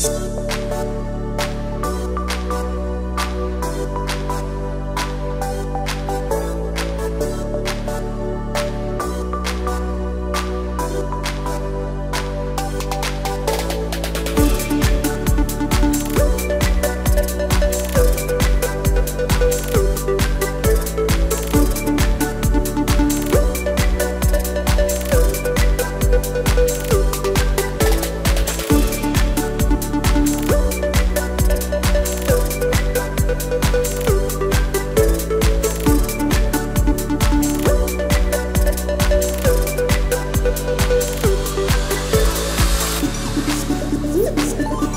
Peace. Música